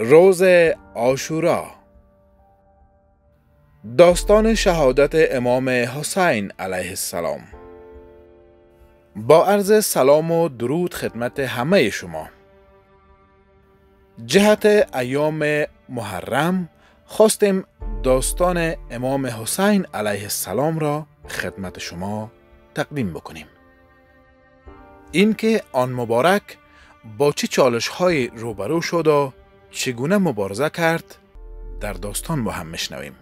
روز آشورا داستان شهادت امام حسین علیه السلام. با عرض سلام و درود خدمت همه شما. جهت ایام محرم خواستیم داستان امام حسین علیه السلام را خدمت شما تقدیم بکنیم. اینکه آن مبارک با چه چالش های روبرو شد و چگونه مبارزه کرد در داستان با هم میشنویم.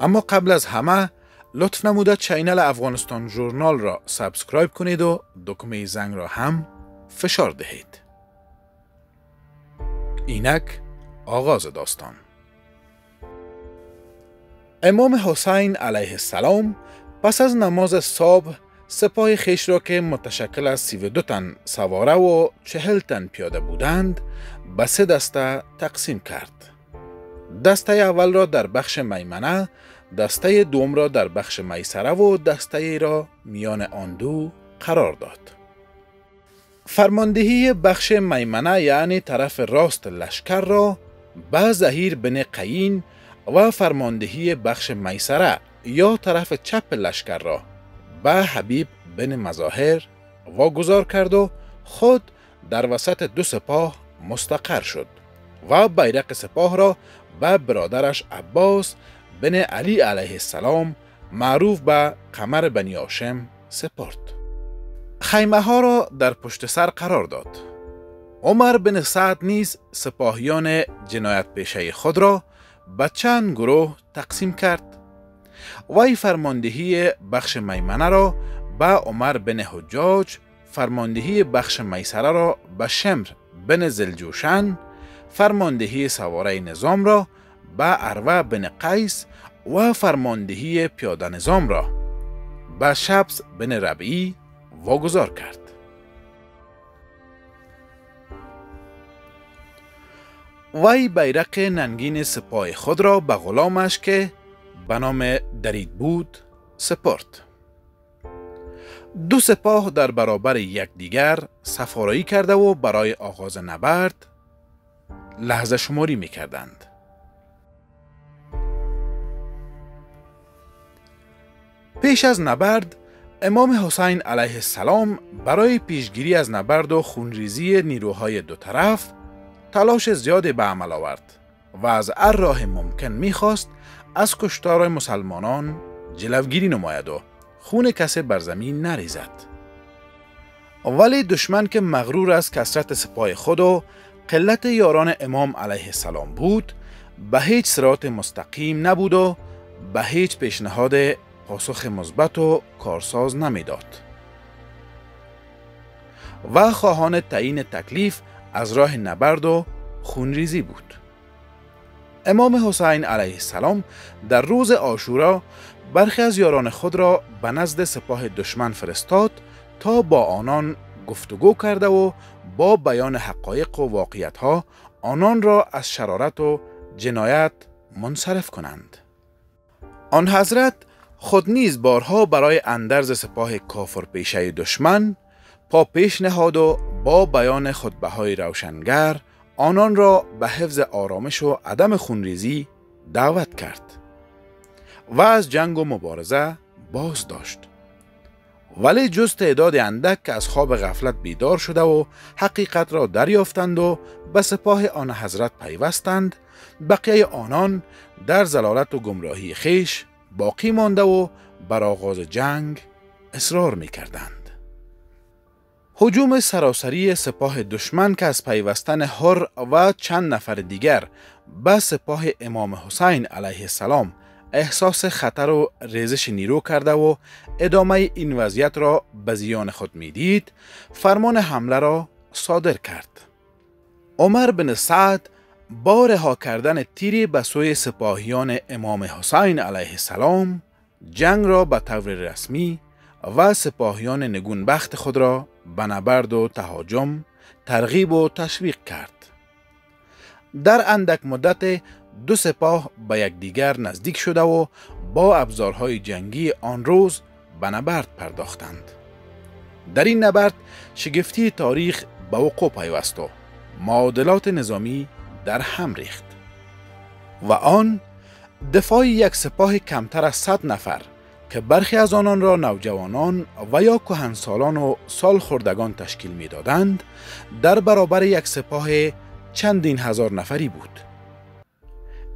اما قبل از همه لطف نموده چینل افغانستان ژورنال را subscribe کنید و دکمه زنگ را هم فشار دهید. اینک آغاز داستان. امام حسین علیه السلام پس از نماز صبح سپاه خیش را که متشکل از 32 تن سواره و 40 تن پیاده بودند به سه دسته تقسیم کرد. دسته اول را در بخش میمنه، دسته دوم را در بخش میسره و دسته ای را میان آن دو قرار داد. فرماندهی بخش میمنه یعنی طرف راست لشکر را به زهیر بن قین و فرماندهی بخش میسره یا طرف چپ لشکر را به حبیب بن مظاهر واگذار کرد و خود در وسط دو سپاه مستقر شد و بیرق سپاه را به برادرش عباس بن علی علیه السلام معروف به قمر بنی آشم سپرد. خیمه ها را در پشت سر قرار داد. عمر بن سعد نیز سپاهیان جنایت پیشه خود را به چند گروه تقسیم کرد. وی فرماندهی بخش میمنه را به عمر بن حجاج فرماندهی بخش میسره را به شمر بن زلجوشن فرماندهی سواره نظام را به عروه بن قیس و فرماندهی پیاده نظام را به شبس بن ربعی واگذار کرد. وی بیرق ننگین سپاه خود را به غلامش که به نام درید بود سپرد. دو سپاه در برابر یکدیگر سفارایی کرده و برای آغاز نبرد لحظه شماری می کردند. پیش از نبرد امام حسین علیه السلام برای پیشگیری از نبرد و خونریزی نیروهای دو طرف تلاش زیادی به عمل آورد و از هر راه ممکن می‌خواست از کشتار مسلمانان جلوگیری نماید و خون کسی بر زمین نریزد. ولی دشمن که مغرور از کسرت سپاه خود و قلت یاران امام علیه السلام بود به هیچ سرات مستقیم نبود و به هیچ پیشنهاد پاسخ مثبت و کارساز نمی‌داد. و خواهان تعیین تکلیف از راه نبرد و خونریزی بود. امام حسین علیه السلام در روز آشورا برخی از یاران خود را به نزد سپاه دشمن فرستاد تا با آنان گفتگو کرده و با بیان حقایق و واقعیت ها آنان را از شرارت و جنایت منصرف کنند. آن حضرت خود نیز بارها برای اندرز سپاه کافر پیشه دشمن پا پیش نهاد و با بیان خطبه های روشنگر آنان را به حفظ آرامش و عدم خونریزی دعوت کرد و از جنگ و مبارزه باز داشت ولی جز تعداد اندک که از خواب غفلت بیدار شده و حقیقت را دریافتند و به سپاه آن حضرت پیوستند بقیه آنان در زلالت و گمراهی خیش باقی مانده و بر آغاز جنگ اصرار می کردند. حجوم سراسری سپاه دشمن که از پیوستن هر و چند نفر دیگر به سپاه امام حسین علیه السلام احساس خطر و ریزش نیرو کرده و ادامه این وضعیت را به زیان خود می‌دید فرمان حمله را صادر کرد. عمر بن سعد با رها کردن تیری به سوی سپاهیان امام حسین علیه السلام جنگ را به طور رسمی و سپاهیان نگونبخت خود را به نبرد و تهاجم ترغیب و تشویق کرد. در اندک مدت دو سپاه به یکدیگر نزدیک شده و با ابزارهای جنگی آن روز به نبرد پرداختند. در این نبرد شگفتی تاریخ به وقوع پیوست و معادلات نظامی در هم ریخت و آن دفاع یک سپاه کمتر از 100 نفر که برخی از آنان را نوجوانان و یا کهنسالان و سال خوردگان تشکیل می‌دادند در برابر یک سپاه چندین هزار نفری بود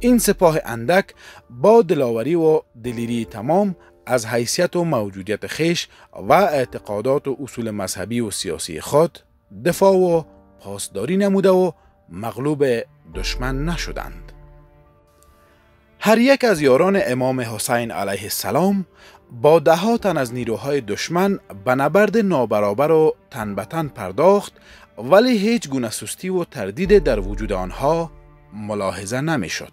این سپاه اندک با دلاوری و دلیری تمام از حیثیت و موجودیت خیش و اعتقادات و اصول مذهبی و سیاسی خود دفاع و پاسداری نموده و مغلوب دشمن نشدند. هر یک از یاران امام حسین علیه السلام با ده تن از نیروهای دشمن به نبرد نابرابر و تن به تن پرداخت ولی هیچ گونه سستی و تردید در وجود آنها ملاحظه نمی شد.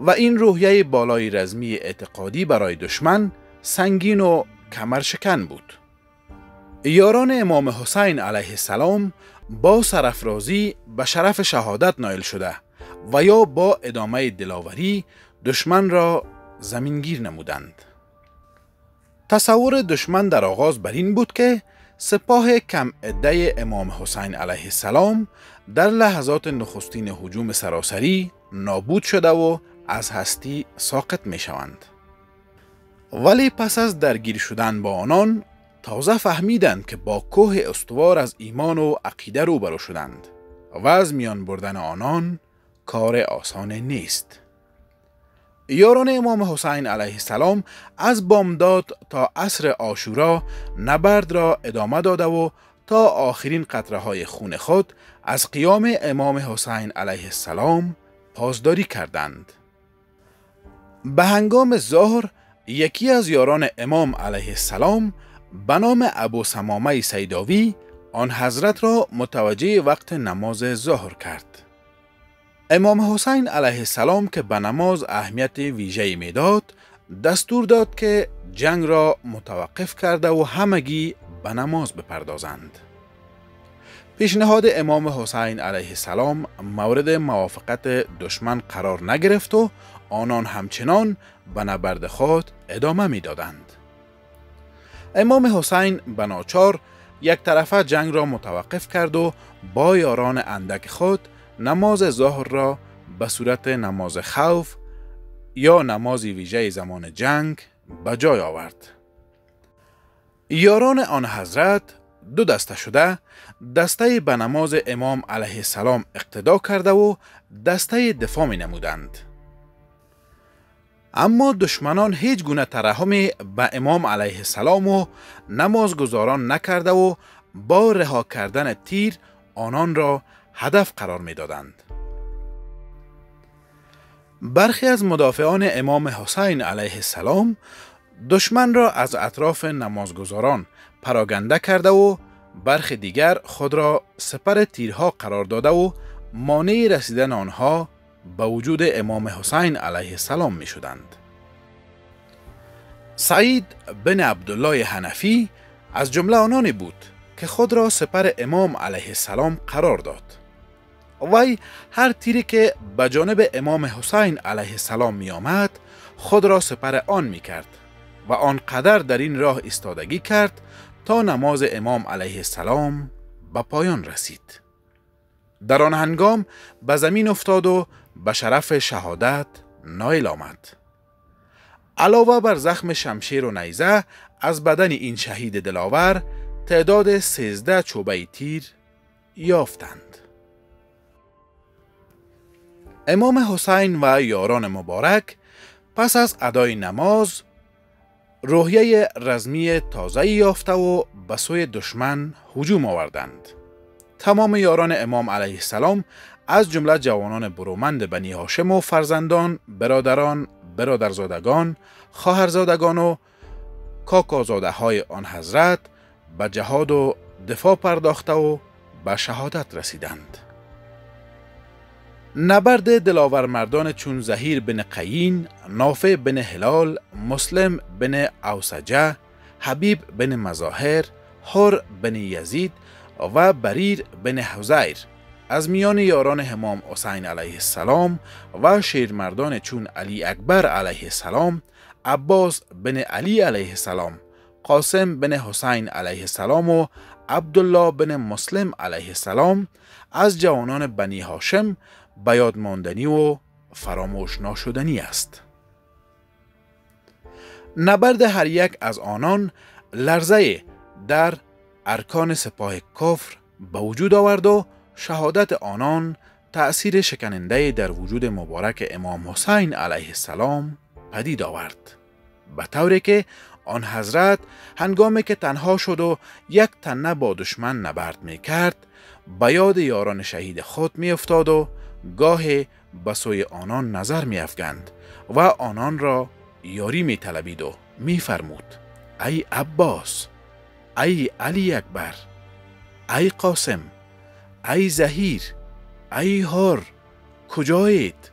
و این روحیه بالای رزمی اعتقادی برای دشمن سنگین و کمرشکن بود. یاران امام حسین علیه السلام با سرفرازی به شرف شهادت نایل شده و یا با ادامه دلاوری دشمن را زمینگیر نمودند. تصور دشمن در آغاز بر این بود که سپاه کم عده امام حسین علیه السلام در لحظات نخستین حجوم سراسری نابود شده و از هستی ساقط می شوند. ولی پس از درگیر شدن با آنان تازه فهمیدند که با کوه استوار از ایمان و عقیده روبرو شدند و از میان بردن آنان کار آسان نیست. یاران امام حسین علیه السلام از بامداد تا عصر آشورا نبرد را ادامه داده و تا آخرین قطره های خون خود از قیام امام حسین علیه السلام پاسداری کردند. به هنگام ظهر یکی از یاران امام علیه السلام به نام ابو سمامه سیداوی آن حضرت را متوجه وقت نماز ظهر کرد. امام حسین علیه السلام که به نماز اهمیت ویژه می‌داد دستور داد که جنگ را متوقف کرده و همگی به نماز بپردازند. پیشنهاد امام حسین علیه السلام مورد موافقت دشمن قرار نگرفت و آنان همچنان به نبرد خود ادامه می دادند. امام حسین بناچار یک طرفه جنگ را متوقف کرد و با یاران اندک خود نماز ظهر را به صورت نماز خوف یا نماز ویژه زمان جنگ به جای آورد. یاران آن حضرت دو دسته شده دسته به نماز امام علیه السلام اقتدا کرده و دسته دفاع می نمودند. اما دشمنان هیچ گونه ترحمی به امام علیه السلام و نمازگزاران نکرده و با رها کردن تیر آنان را هدف قرار می دادند. برخی از مدافعان امام حسین علیه السلام دشمن را از اطراف نمازگزاران پراگنده کرده و برخی دیگر خود را سپر تیرها قرار داده و مانع رسیدن آنها به وجود امام حسین علیه السلام می شدند. سعید بن عبدالله حنفی از جمله آنانی بود که خود را سپر امام علیه السلام قرار داد. وی هر تیری که به جانب امام حسین علیه السلام می آمد خود را سپر آن می کرد و آنقدر در این راه استادگی کرد تا نماز امام علیه السلام به پایان رسید. در آن هنگام به زمین افتاد و به شرف شهادت نایل آمد. علاوه بر زخم شمشیر و نیزه از بدن این شهید دلاور تعداد سیزده چوبه تیر یافتند. امام حسین و یاران مبارک پس از ادای نماز روحیه رزمی تازه یافته و به سوی دشمن هجوم آوردند. تمام یاران امام علیه السلام از جمله جوانان برومند بنی هاشم و فرزندان، برادران، برادرزادگان، خواهرزادگان و کاکازاده های آن حضرت به جهاد و دفاع پرداخته و به شهادت رسیدند. نبرد دلاور مردان چون زهیر بن قیین، نافع بن هلال، مسلم بن اوسجه، حبیب بن مظاهر، حر بن یزید و بریر بن حزیر. از میان یاران همام حسین علیه السلام و شیرمردان چون علی اکبر علیه السلام عباس بن علی علیه السلام قاسم بن حسین علیه السلام و عبدالله بن مسلم علیه السلام از جوانان بنی هاشم به یاد ماندنی و فراموش ناشدنی است. نبرد هر یک از آنان لرزه در ارکان سپاه کفر به وجود آورد و شهادت آنان تأثیر شکننده در وجود مبارک امام حسین علیه السلام پدید آورد به طوری که آن حضرت هنگامی که تنها شد و یک تنه با دشمن نبرد می کرد به یاد یاران شهید خود می افتاد و گاه به سوی آنان نظر می افگند و آنان را یاری می طلبید و می فرمود ای عباس ای علی اکبر ای قاسم ای زهیر ای هار کجایید؟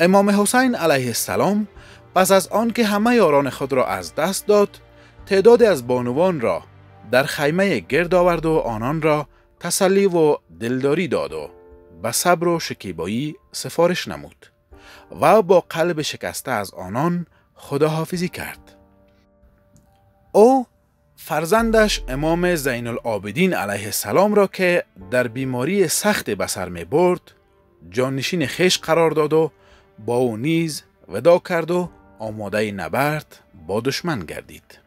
امام حسین علیه السلام پس از آنکه همه یاران خود را از دست داد تعداد از بانوان را در خیمه گرد آورد و آنان را تسلی و دلداری داد و به صبر و شکیبایی سفارش نمود و با قلب شکسته از آنان خداحافظی کرد. او فرزندش امام زین العابدین علیه السلام را که در بیماری سخت بسر می برد جانشین خش قرار داد و با او نیز ودا کرد و آماده نبرد با دشمن گردید.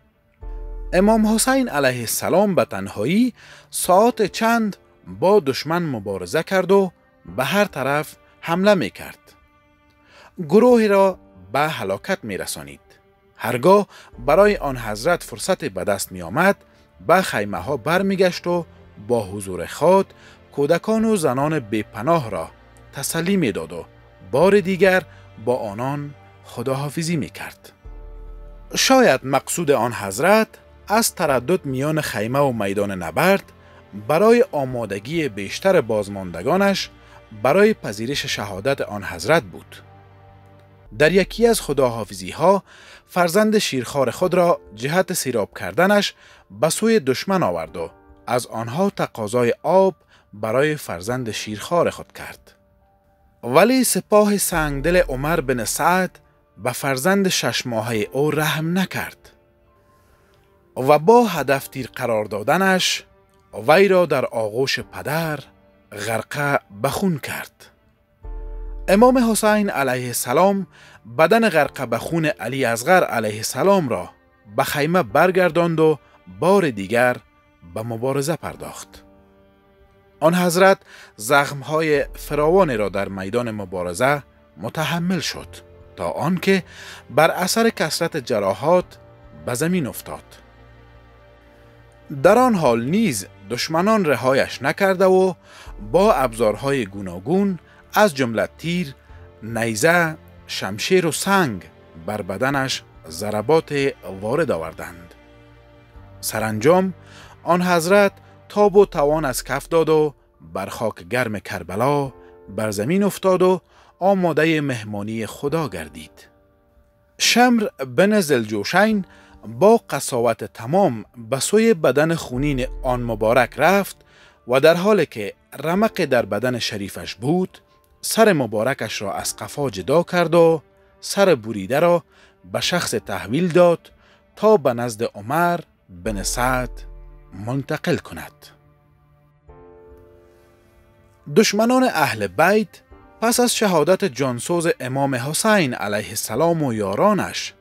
امام حسین علیه السلام به تنهایی ساعت چند با دشمن مبارزه کرد و به هر طرف حمله می کرد گروه را به هلاکت می رسانید هرگاه برای آن حضرت فرصت به دست می آمد به خیمه ها برمیگشت و با حضور خود کودکان و زنان پناه را تسلی می داد و بار دیگر با آنان خداحافظی می کرد. شاید مقصود آن حضرت از تردد میان خیمه و میدان نبرد برای آمادگی بیشتر بازماندگانش برای پذیرش شهادت آن حضرت بود. در یکی از خداحافظی ها فرزند شیرخوار خود را جهت سیراب کردنش به سوی دشمن آورد و از آنها تقاضای آب برای فرزند شیرخوار خود کرد. ولی سپاه سنگدل عمر بن سعد به فرزند شش ماهه او رحم نکرد و با هدف تیر قرار دادنش وی را در آغوش پدر غرقه بخون کرد. امام حسین علیه السلام بدن غرقه بخون علی ازغر علیه السلام را به خیمه برگرداند و بار دیگر به مبارزه پرداخت. آن حضرت زخمهای فراوانی را در میدان مبارزه متحمل شد تا آنکه بر اثر کسرت جراحات به زمین افتاد. در آن حال نیز دشمنان رهایش نکرده و با ابزارهای گوناگون از جمله تیر، نیزه، شمشیر و سنگ بر بدنش ضربات وارد آوردند. سرانجام آن حضرت تاب و توان از کف داد و بر خاک گرم کربلا بر زمین افتاد و آماده مهمانی خدا گردید. شمر بن زلجوشین با قصاوت تمام به سوی بدن خونین آن مبارک رفت و در حالی که رمق در بدن شریفش بود سر مبارکش را از قفا جدا کرد و سر بریده را به شخص تحویل داد تا به نزد عمر بن سعد منتقل کند. دشمنان اهل بیت پس از شهادت جانسوز امام حسین علیه السلام و یارانش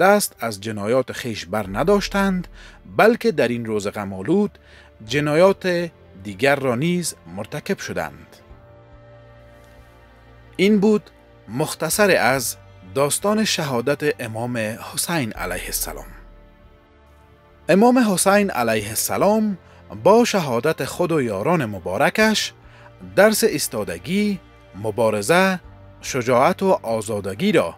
دست از جنایات خیش بر نداشتند بلکه در این روز غمالود جنایات دیگر را نیز مرتکب شدند. این بود مختصر از داستان شهادت امام حسین علیه السلام. امام حسین علیه السلام با شهادت خود و یاران مبارکش درس استادگی، مبارزه، شجاعت و آزادگی را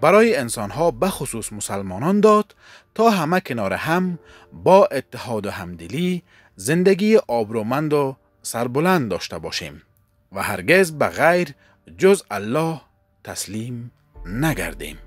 برای انسانها بخصوص مسلمانان داد تا همه کنار هم با اتحاد و همدلی زندگی آبرومند و سربلند داشته باشیم و هرگز به غیر جز الله تسلیم نگردیم.